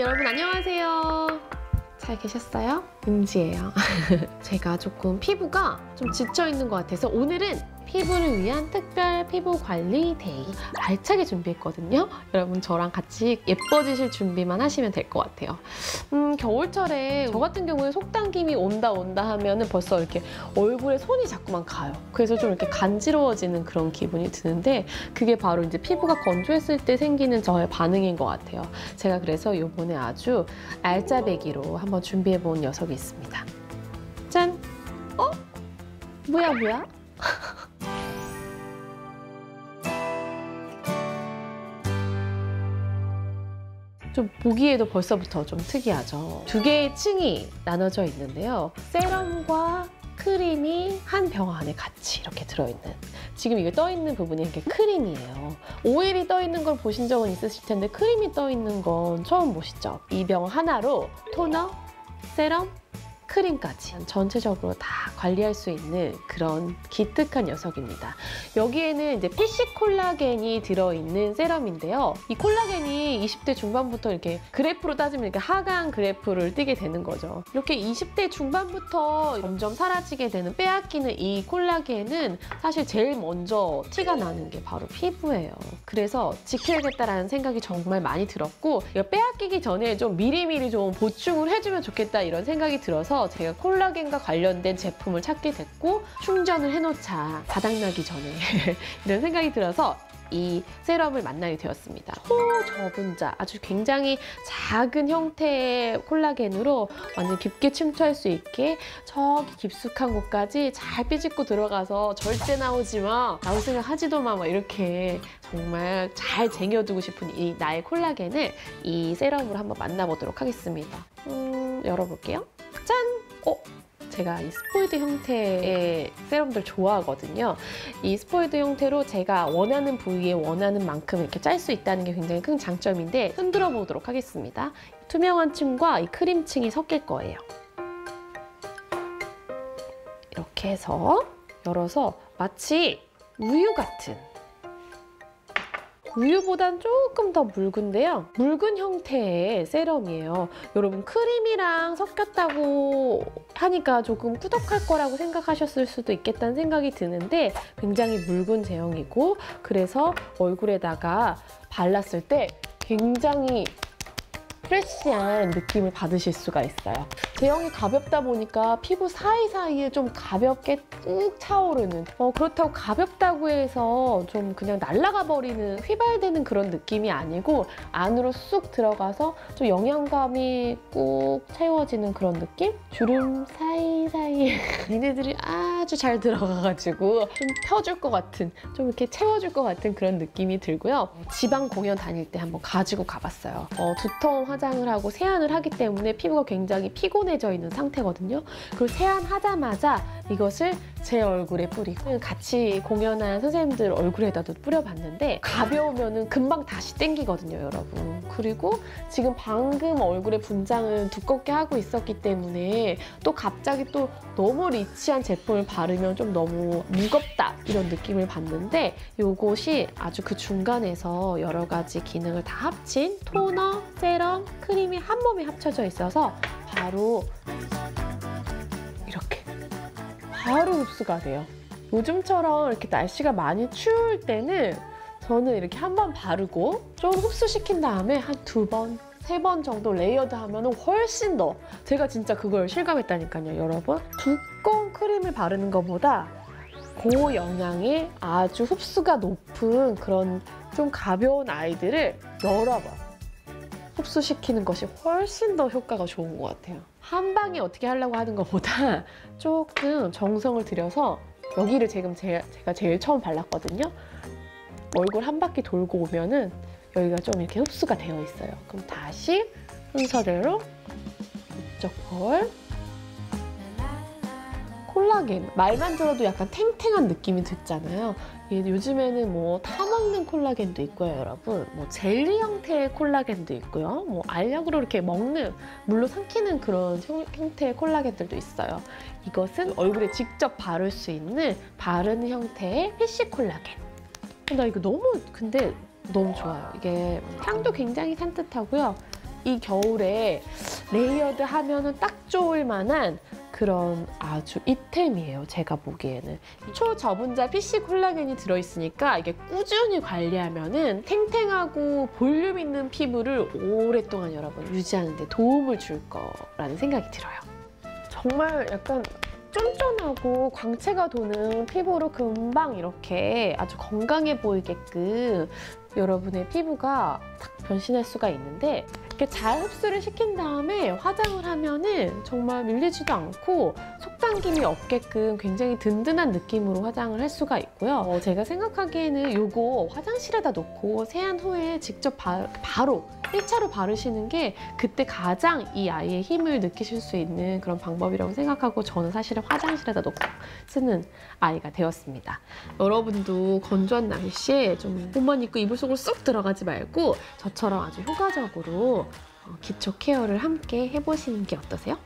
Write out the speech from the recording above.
여러분 안녕하세요. 잘 계셨어요? 윤지예요. 제가 조금 피부가 좀 지쳐 있는 것 같아서 오늘은 피부를 위한 특별 피부 관리 데이 알차게 준비했거든요. 여러분 저랑 같이 예뻐지실 준비만 하시면 될 것 같아요. 음, 겨울철에 저 같은 경우에 속당김이 온다 온다 하면 은 벌써 이렇게 얼굴에 손이 자꾸만 가요. 그래서 좀 이렇게 간지러워지는 그런 기분이 드는데 그게 바로 이제 피부가 건조했을 때 생기는 저의 반응인 것 같아요. 제가 그래서 이번에 아주 알짜배기로 한번 준비해본 녀석이 있습니다. 짠! 어? 뭐야 뭐야? 좀 보기에도 벌써부터 좀 특이하죠. 두 개의 층이 나눠져 있는데요. 세럼과 크림이 한 병 안에 같이 이렇게 들어있는 지금 이게 떠있는 부분이 이렇게 크림이에요. 오일이 떠있는 걸 보신 적은 있으실 텐데 크림이 떠있는 건 처음 보시죠? 이 병 하나로 토너, 세럼, 크림까지 전체적으로 다 관리할 수 있는 그런 기특한 녀석입니다. 여기에는 이제 PC 콜라겐이 들어있는 세럼인데요. 이 콜라겐이 20대 중반부터 이렇게 그래프로 따지면 이렇게 하강 그래프를 띄게 되는 거죠. 이렇게 20대 중반부터 점점 사라지게 되는 빼앗기는 이 콜라겐은 사실 제일 먼저 티가 나는 게 바로 피부예요. 그래서 지켜야겠다라는 생각이 정말 많이 들었고 빼앗기기 전에 좀 미리미리 좀 보충을 해주면 좋겠다 이런 생각이 들어서 제가 콜라겐과 관련된 제품을 찾게 됐고 충전을 해놓자 바닥나기 전에 이런 생각이 들어서 이 세럼을 만나게 되었습니다. 호저분자 아주 굉장히 작은 형태의 콜라겐으로 완전 깊게 침투할 수 있게 저기 깊숙한 곳까지 잘 삐집고 들어가서 절대 나오지 마 나올 생각 하지도 마 막 이렇게 정말 잘 쟁여두고 싶은 이 나의 콜라겐을 이 세럼으로 한번 만나보도록 하겠습니다. 음, 열어볼게요. 짠! 어? 제가 이 스포이드 형태의 세럼들 좋아하거든요. 이 스포이드 형태로 제가 원하는 부위에 원하는 만큼 이렇게 짤 수 있다는 게 굉장히 큰 장점인데 흔들어 보도록 하겠습니다. 투명한 층과 이 크림 층이 섞일 거예요. 이렇게 해서 열어서 마치 우유 같은 우유보단 조금 더 묽은데요. 묽은 형태의 세럼이에요. 여러분 크림이랑 섞였다고 하니까 조금 꾸덕할 거라고 생각하셨을 수도 있겠다는 생각이 드는데 굉장히 묽은 제형이고 그래서 얼굴에다가 발랐을 때 굉장히 프레쉬한 느낌을 받으실 수가 있어요. 제형이 가볍다 보니까 피부 사이사이에 좀 가볍게 뚝 차오르는 어, 그렇다고 가볍다고 해서 좀 그냥 날아가 버리는 휘발되는 그런 느낌이 아니고 안으로 쑥 들어가서 좀 영양감이 꾹 채워지는 그런 느낌? 주름 사이 사이에 니네들이 아주 잘 들어가가지고 좀 펴줄 것 같은 좀 이렇게 채워줄 것 같은 그런 느낌이 들고요. 지방 공연 다닐 때 한번 가지고 가봤어요. 어, 두터운 화장을 하고 세안을 하기 때문에 피부가 굉장히 피곤해져 있는 상태거든요. 그리고 세안하자마자 이것을 제 얼굴에 뿌리고 같이 공연한 선생님들 얼굴에다도 뿌려봤는데 가벼우면 금방 다시 땡기거든요, 여러분. 그리고 지금 방금 얼굴에 분장을 두껍게 하고 있었기 때문에 또 갑자기 또 너무 리치한 제품을 바르면 좀 너무 무겁다 이런 느낌을 받는데 이것이 아주 그 중간에서 여러 가지 기능을 다 합친 토너, 세럼, 크림이 한 몸에 합쳐져 있어서 바로 이렇게 바로 흡수가 돼요. 요즘처럼 이렇게 날씨가 많이 추울 때는 저는 이렇게 한 번 바르고 좀 흡수시킨 다음에 한 두 번, 세 번 정도 layered 하면 훨씬 더 제가 진짜 그걸 실감했다니까요, 여러분. 두꺼운 크림을 바르는 것보다 고영양의 아주 흡수가 높은 그런 좀 가벼운 아이들을 여러 번 흡수시키는 것이 훨씬 더 효과가 좋은 것 같아요. 한 방에 어떻게 하려고 하는 것보다 조금 정성을 들여서 여기를 지금 제, 제가 제일 처음 발랐거든요. 얼굴 한 바퀴 돌고 오면은 여기가 좀 이렇게 흡수가 되어 있어요. 그럼 다시 순서대로 이쪽 볼 콜라겐 말만 들어도 약간 탱탱한 느낌이 듣잖아요. 요즘에는 뭐 타먹는 콜라겐도 있고요, 여러분. 뭐 젤리 형태의 콜라겐도 있고요. 뭐 알약으로 이렇게 먹는 물로 삼키는 그런 형태의 콜라겐들도 있어요. 이것은 얼굴에 직접 바를 수 있는 바르는 형태의 fish 콜라겐. 나 이거 너무 근데 너무 좋아요. 이게 향도 굉장히 산뜻하고요. 이 겨울에 layered 하면은 딱 좋을 만한 그런 아주 이템이에요. 제가 보기에는. 초저분자 PC 콜라겐이 들어있으니까 이게 꾸준히 관리하면 은 탱탱하고 볼륨 있는 피부를 오랫동안 여러분 유지하는 데 도움을 줄 거라는 생각이 들어요. 정말 약간 쫀쫀하고 광채가 도는 피부로 금방 이렇게 아주 건강해 보이게끔 여러분의 피부가 탁 변신할 수가 있는데 이렇게 잘 흡수를 시킨 다음에 화장을 하면은 정말 밀리지도 않고 속당김이 없게끔 굉장히 든든한 느낌으로 화장을 할 수가 있고요. 어, 제가 생각하기에는 이거 화장실에다 놓고 세안 후에 직접 바, 바로 1차로 바르시는 게 그때 가장 이 아이의 힘을 느끼실 수 있는 그런 방법이라고 생각하고 저는 사실은 화장실에다 놓고 쓰는 아이가 되었습니다. 여러분도 건조한 날씨에 좀 옷만 입고 이불 속으로 쏙 들어가지 말고 저처럼 아주 효과적으로 어, 기초 케어를 함께 해보시는 게 어떠세요?